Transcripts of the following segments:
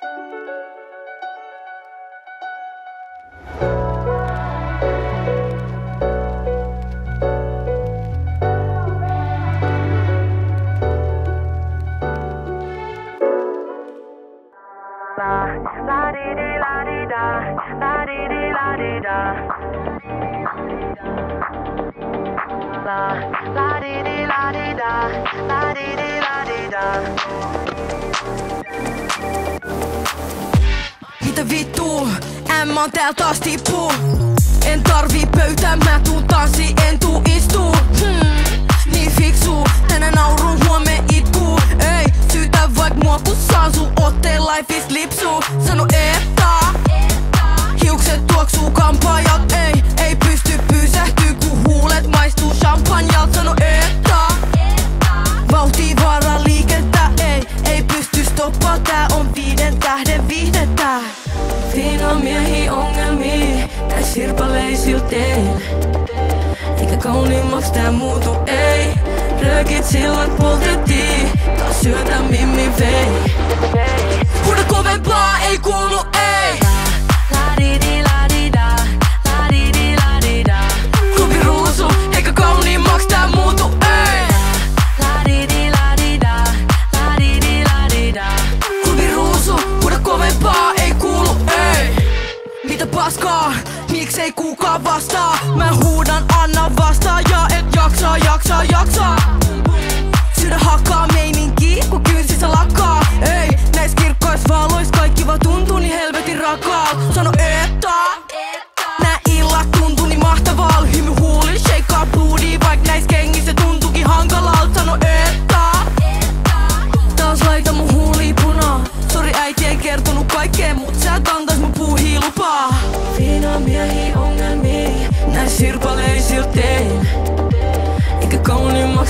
Música Mitä vittu, en mä täällä taas tippuu En tarvii pöytää, mä tuun tanssi, en tuu istuu hmm. Niin fiksu, tänään nauru, huomen itkuu Ei, syytä vaik mua kun sun otteen life is lipsu. Sano että Hiukset tuoksuu kampaajat Ei, ei pysty pysähtyy kun huulet maistuu champanjalt Sano että Vauhti vaara liikettä Ei, ei pysty stoppaa. Tää on viiden tähden viihdettä. Siinä on miehi ongelmia, tää sirpaleisil teen. Eikä kauniimmaksi tää muutu, ei. Röökit sillat poltettiin, taas syötä mimmi vei.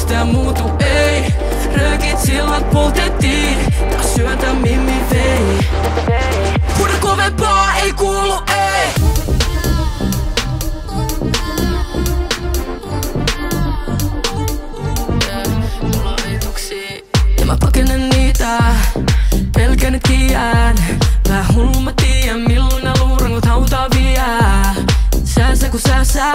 Tää muutu, ei. Röökit sillat poltettiin, taas syötä mimmi vei. Huuda kovempaa, ei kuulu, ei. Mulla ja mä pakenen niitä. Pelkän et kiään Vähän hullu mä tiedän milloin nää luurangot hautaa vie. Sääsä kun sääsä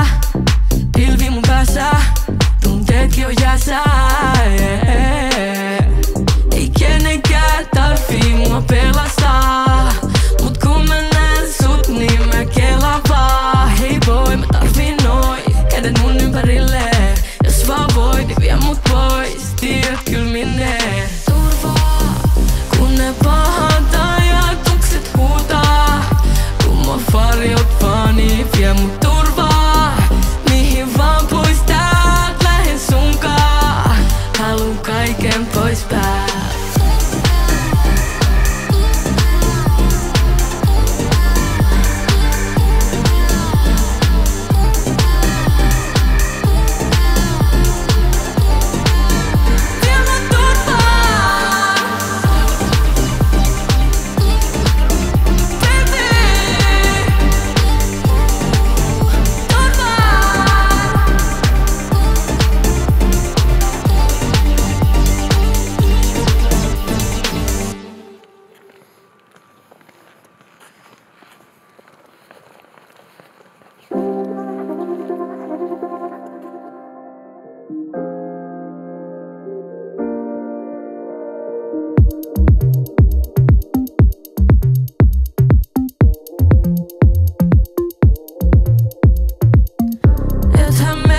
time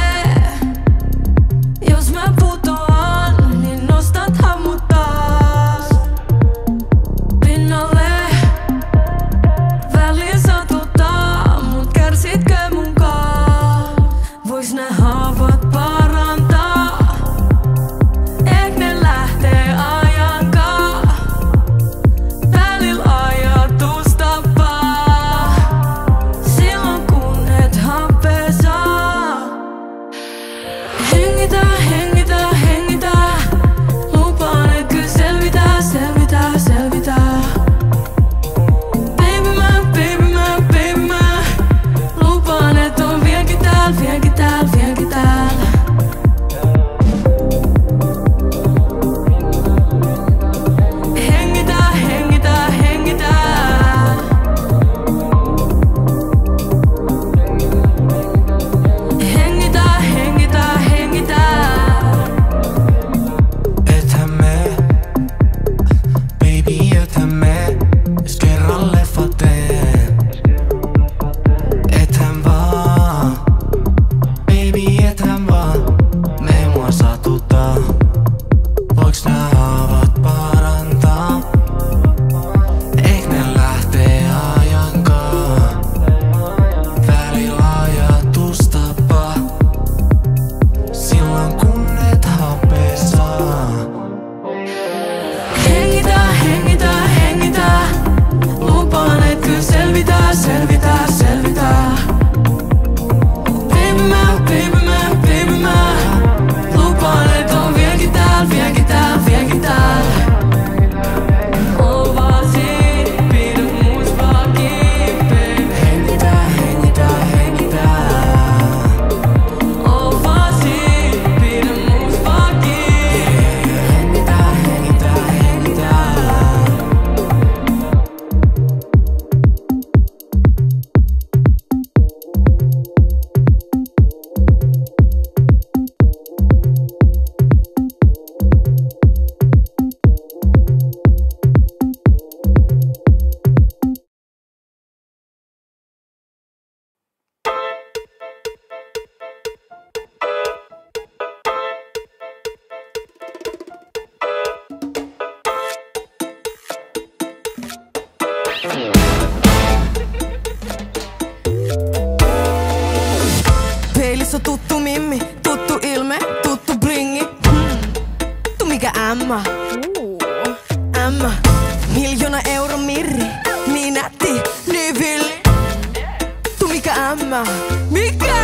mikä ämmä Mikä?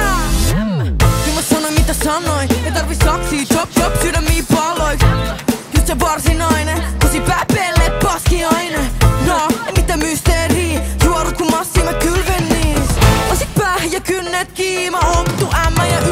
Kyllä mä sanoin mitä sanoin. Ei tarvi saksia, chop chop, sydämiä paloiksi Just se varsinainen Tosi päpelle paskiainen No, ei mitä mysteeriä Juorut kun massi mä kylven niis. Lasit päähän ja kynnet kiima On tu ämmä ja ylpeä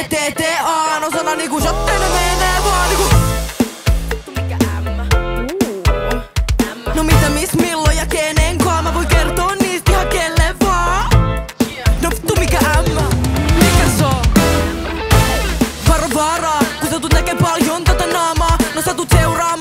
ETTA on sana niinku shotteina menee vaan niinku No mitä miss milloin ja kenen kaa Mä voin kertoa niistä ihan kelle vaan. No vittu mikä ämmä. Mikä se on? Varo varaa Kun sä tuut näkee paljon tätä naamaa. No sä tuut seuraamaan